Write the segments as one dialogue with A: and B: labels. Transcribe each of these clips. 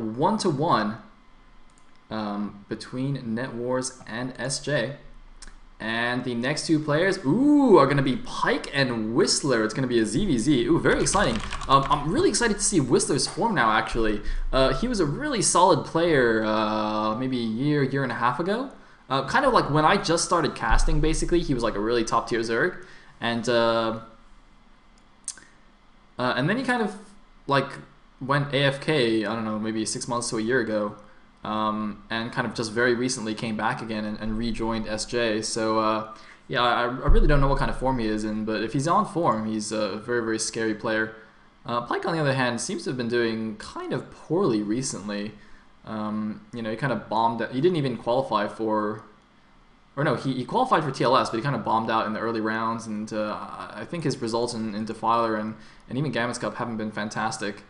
A: one to one between Net Wars and SJ. And the next two players, ooh, are going to be Pike and Whistler. It's going to be a ZVZ. Ooh, very exciting. Um, I'm really excited to see Whistler's form now, actually. Uh, he was a really solid player uh, maybe a year, year and a half ago. Uh, kind of like when I just started casting, basically, he was like a really top tier Zerg. And, uh, uh, and then he kind of like went AFK, I don't know, maybe six months to a year ago um, and kind of just very recently came back again and, and rejoined SJ. So uh, yeah, I, I, really don't know what kind of form he is in, but if he's on form, he's a very very scary player. Uh, Pyke, on the other hand, seems to have been doing kind of poorly recently. Um, you know, he kind of bombed. out. He didn't even qualify for, or no, he, he qualified for TLS, but he kind of bombed out in the early rounds. And uh, I think his results in, in Defiler and, and even Gambits Cup haven't been fantastic.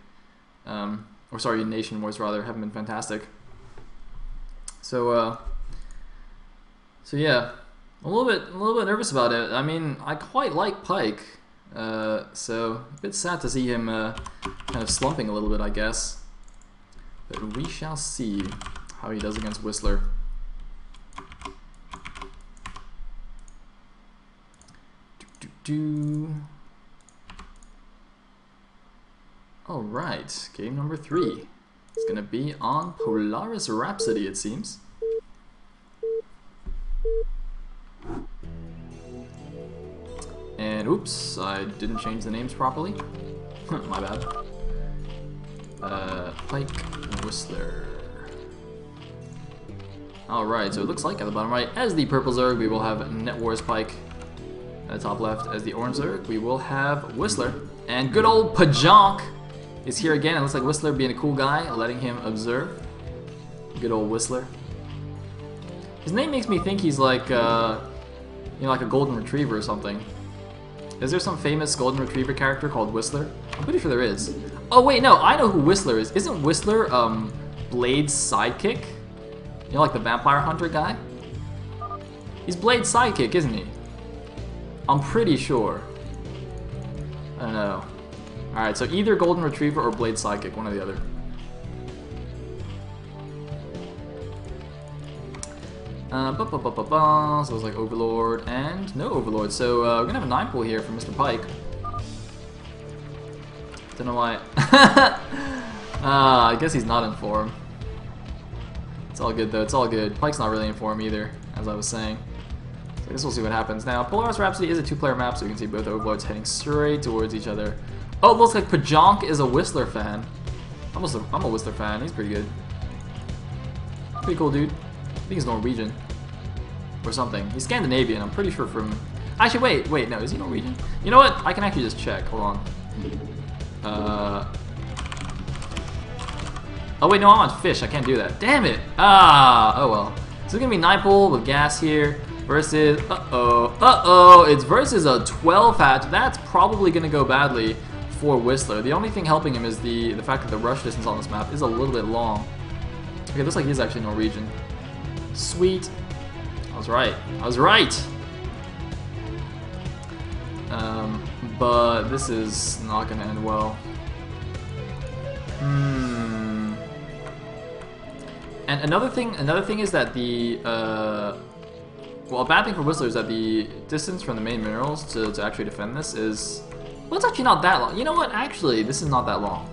A: Um, or sorry, Nation Wars rather haven't been fantastic. So, uh, so yeah, a little bit, a little bit nervous about it. I mean, I quite like Pike, uh, so a bit sad to see him uh, kind of slumping a little bit, I guess. But we shall see how he does against Whistler. Do, do, do. All right, game number three. It's gonna be on Polaris Rhapsody, it seems. And oops, I didn't change the names properly. My bad. Uh, Pyke Whistler. Alright, so it looks like at the bottom right, as the purple Zerg, we will have Net Wars Pyke. At the top left, as the orange Zerg, we will have Whistler. And good old Pajonk is here again. It looks like Whistler being a cool guy, letting him observe. Good old Whistler. His name makes me think he's like, uh, you know, like a golden retriever or something. Is there some famous golden retriever character called Whistler? I'm pretty sure there is. Oh wait, no, I know who Whistler is. Isn't Whistler um, Blade's sidekick? You know, like the vampire hunter guy? He's Blade's sidekick, isn't he? I'm pretty sure. I don't know. Alright, so either Golden Retriever or Blade Sidekick, one or the other. Uh, ba -ba -ba so it was like Overlord and no Overlord. So uh, we're gonna have a 9 pull here from Mr. Pyke. Don't know why. uh, I guess he's not in form. It's all good though, it's all good. Pike's not really in form either, as I was saying. So I guess we'll see what happens. Now, Polaris Rhapsody is a two-player map, so you can see both Overlords heading straight towards each other. Oh, it looks like Pajonk is a Whistler fan. I'm a, I'm a Whistler fan. He's pretty good. Pretty cool, dude. I think he's Norwegian. Or something. He's Scandinavian. I'm pretty sure from... Actually, wait, wait, no. Is he Norwegian? You know what? I can actually just check. Hold on. Uh... Oh, wait, no, I'm on fish. I can't do that. Damn it. Ah, oh well. So it's going to be 9 pool with gas here versus... Uh-oh. Uh-oh. It's versus a 12 hatch. That's probably going to go badly for Whistler. The only thing helping him is the, the fact that the rush distance on this map is a little bit long. Okay, looks like he's actually Norwegian. Sweet. I was right. I was right! Um, but this is not going to end well. Hmm. And another thing, another thing is that the, uh, well, a bad thing for Whistler is that the distance from the main minerals to, to actually defend this is well, it's actually not that long. You know what? Actually, this is not that long.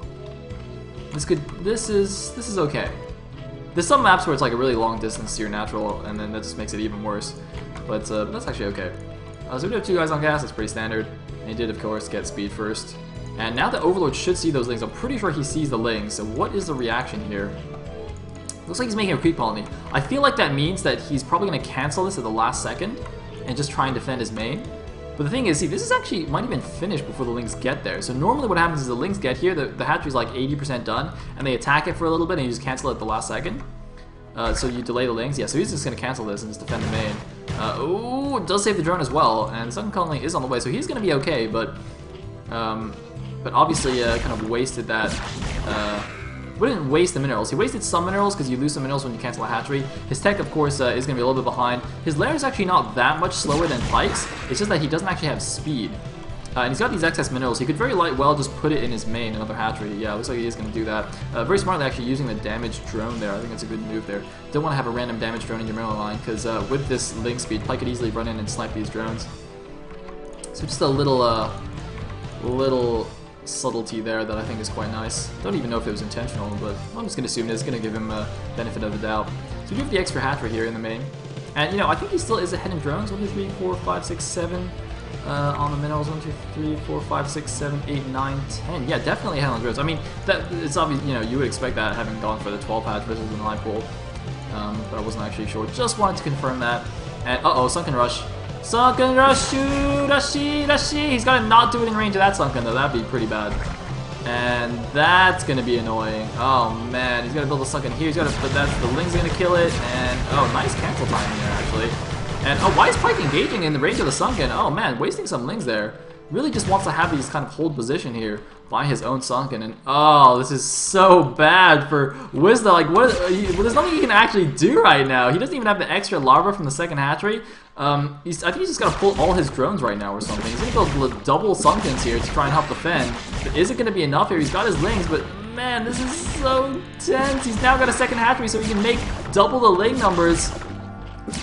A: This could. This is. This is okay. There's some maps where it's like a really long distance to your natural, and then that just makes it even worse. But uh, that's actually okay. Uh, so we have two guys on gas. That's pretty standard. And he did, of course, get speed first. And now that Overlord should see those lings, I'm pretty sure he sees the lings. So what is the reaction here? Looks like he's making a creep colony. I feel like that means that he's probably going to cancel this at the last second and just try and defend his main. But the thing is, see, this is actually, might even finish before the lings get there. So normally what happens is the lings get here, the, the hatchery's like 80% done, and they attack it for a little bit, and you just cancel it at the last second. Uh, so you delay the lings. Yeah, so he's just going to cancel this and just defend the main. Uh, oh, does save the drone as well, and second colony is on the way, so he's going to be okay, but... Um, but obviously uh, kind of wasted that uh, wouldn't waste the minerals. He wasted some minerals because you lose some minerals when you cancel a hatchery. His tech, of course, uh, is going to be a little bit behind. His lair is actually not that much slower than Pike's. It's just that he doesn't actually have speed. Uh, and he's got these excess minerals. He could very light well just put it in his main, another hatchery. Yeah, looks like he is going to do that. Uh, very smartly actually using the damage drone there. I think it's a good move there. Don't want to have a random damage drone in your mineral line because uh, with this ling speed, Pike could easily run in and snipe these drones. So just a little, uh, little subtlety there that I think is quite nice. Don't even know if it was intentional, but I'm just going to assume it's going to give him a benefit of the doubt. So we have the extra hatchery here in the main. And, you know, I think he still is ahead in drones. 1, 2, 3, 4, 5, 6, 7 uh, on the minerals. 1, 2, 3, 4, 5, 6, 7, 8, 9, 10. Yeah, definitely ahead on drones. I mean, that it's obvious, you know, you would expect that having gone for the 12 hatch versus the 9 pool. Um, but I wasn't actually sure. Just wanted to confirm that. And, uh-oh, Sunken Rush. Sunken Rush, Rashi, Rashi. He's got to not do it in range of that Sunken, though. That'd be pretty bad. And that's gonna be annoying. Oh man, he's gonna build a sunken here. He's gonna, but that's the Ling's gonna kill it. And oh, nice cancel time there actually. And oh, why is Pike engaging in the range of the sunken? Oh man, wasting some Lings there. Really just wants to have these kind of hold position here by his own sunken. And oh, this is so bad for Whistler. Like, what? There's nothing he can actually do right now. He doesn't even have the extra larva from the second hatchery. Um, I think he's just got to pull all his drones right now or something. He's going to build double Sunkens here to try and help defend. But is it going to be enough here? He's got his Lings, but man, this is so tense. He's now got a second hatchery so he can make double the Ling numbers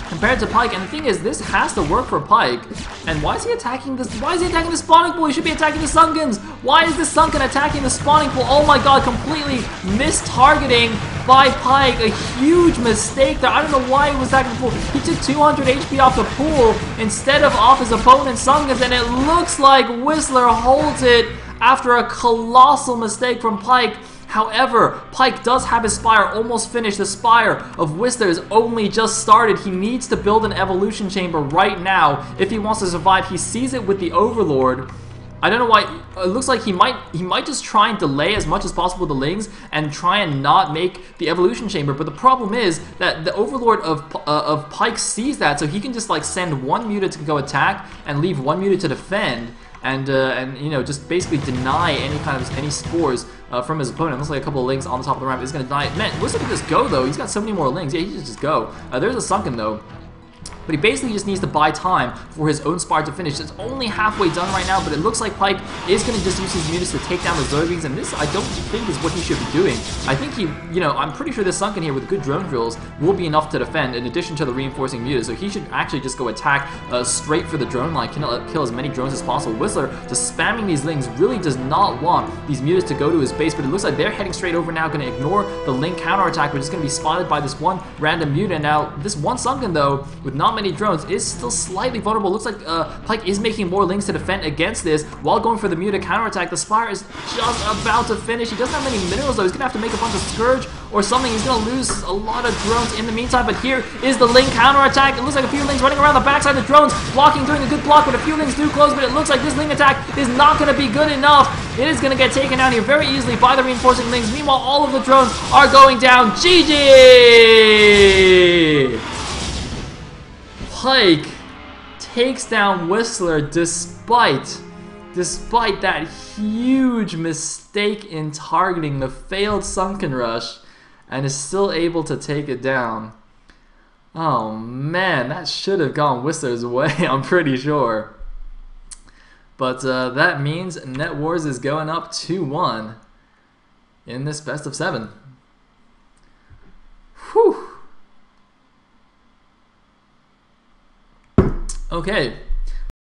A: compared to Pike. And the thing is, this has to work for Pike. And why is he attacking this? Why is he attacking the spawning pool? He should be attacking the Sunkens. Why is this Sunken attacking the spawning pool? Oh my god, completely missed-targeting by Pike. A huge mistake there. I don't know why he was attacking the pool. He took 200 HP off the pool instead of off his opponent's Sunkens. And it looks like Whistler holds it after a colossal mistake from Pike. However, Pike does have his Spire almost finished. The Spire of Whistler is only just started. He needs to build an Evolution Chamber right now if he wants to survive. He sees it with the Overlord. I don't know why. It looks like he might he might just try and delay as much as possible the Lings and try and not make the Evolution Chamber. But the problem is that the Overlord of uh, of Pike sees that, so he can just like send one mutant to go attack and leave one mutant to defend and uh, and you know just basically deny any kind of any scores uh, from his opponent. Looks like a couple of lings on the top of the ramp is going to deny it. Man, listen to this go though. He's got so many more lings. Yeah, he should just go. Uh, there's a sunken though. But he basically just needs to buy time for his own Spire to finish. It's only halfway done right now, but it looks like Pike is going to just use his mutants to take down the Zerglings, and this I don't think is what he should be doing. I think he, you know, I'm pretty sure this Sunken here with good drone drills will be enough to defend in addition to the reinforcing mutants, so he should actually just go attack uh, straight for the drone line, kill, kill as many drones as possible. Whistler, just spamming these Lings, really does not want these mutants to go to his base, but it looks like they're heading straight over now, going to ignore the Ling counterattack, which is going to be spotted by this one random mutant. Now, this one Sunken, though, with not many drones, is still slightly vulnerable. Looks like uh, Pike is making more lings to defend against this while going for the Muta counterattack. The Spire is just about to finish. He doesn't have many minerals though. He's to have to make a bunch of Scourge or something. He's to lose a lot of drones in the meantime. But here is the Ling counterattack. It looks like a few Lings running around the backside of the drones, blocking, doing a good block, but a few Lings do close. But it looks like this Ling attack is not going to be good enough. It is going to get taken down here very easily by the reinforcing Lings. Meanwhile, all of the drones are going down. GG! Pike takes down Whistler despite despite that huge mistake in targeting the failed sunken rush and is still able to take it down. Oh man, that should have gone Whistler's way, I'm pretty sure. But uh, that means Net Wars is going up 2-1 in this best of 7. Okay,